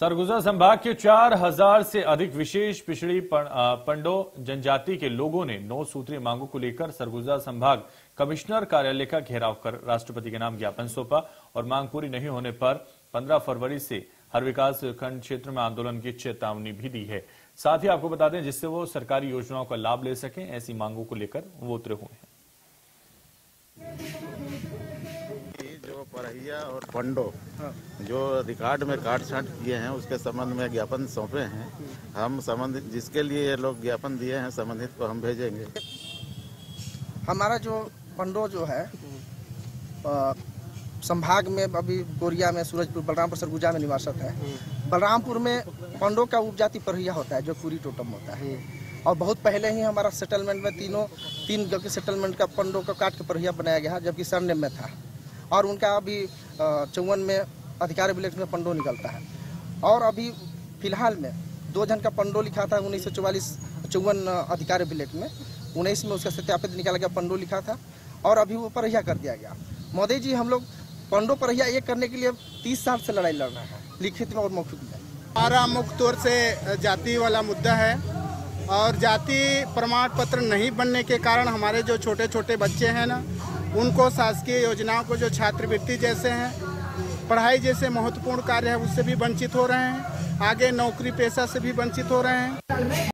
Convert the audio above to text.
सरगुजा संभाग के चार हज़ार से अधिक विशेष पिछड़ी पंडो जनजाति के लोगों ने नौ सूत्रीय मांगों को लेकर सरगुजा संभाग कमिश्नर कार्यालय का घेराव कर राष्ट्रपति के नाम ज्ञापन सौंपा और मांग पूरी नहीं होने पर 15 फरवरी से हर विकास खंड क्षेत्र में आंदोलन की चेतावनी भी दी है। साथ ही आपको बता दें, जिससे वो सरकारी योजनाओं का लाभ ले सकें, ऐसी मांगों को लेकर वो उतरे हुए हैं। परहिया और पंडो, जो रिकॉर्ड में काट छाट किए हैं, उसके संबंध में ज्ञापन सौंपे हैं। हम संबंधित जिसके लिए ये लोग ज्ञापन दिए हैं, संबंधित को हम भेजेंगे। हमारा जो पंडो जो है संभाग में अभी कोरिया में सूरजपुर, बलरामपुर, सरगुजा में निवासत है। बलरामपुर में पंडो का उपजाति परहिया होता है, जो पूरी टोटम होता है। और बहुत पहले ही हमारा सेटलमेंट में तीनों, तीन सेटलमेंट का पंडो का काट के परहिया बनाया गया, जबकि सरनेम में था। और उनका अभी चौवन में अधिकार अभिलेख में पंडो निकलता है। और अभी फ़िलहाल में दो जन का पंडो लिखा था, उन्नीस सौ चौवालीस, चौवन अधिकार अभिलेख में। उन्नीस में उसका सत्यापित निकाला गया, पंडो लिखा था। और अभी वो परहिया कर दिया गया। मोदी जी, हम लोग पंडो परहिया एक करने के लिए तीस साल से लड़ाई लड़ रहे हैं, लिखित में और मौखिक में। हमारा मुख्य तौर से जाति वाला मुद्दा है। और जाति प्रमाण पत्र नहीं बनने के कारण हमारे जो छोटे छोटे बच्चे हैं ना उनको शासकीय योजनाओं को जो छात्रवृत्ति जैसे हैं, पढ़ाई जैसे महत्वपूर्ण कार्य है, उससे भी वंचित हो रहे हैं, आगे नौकरी पेशा से भी वंचित हो रहे हैं।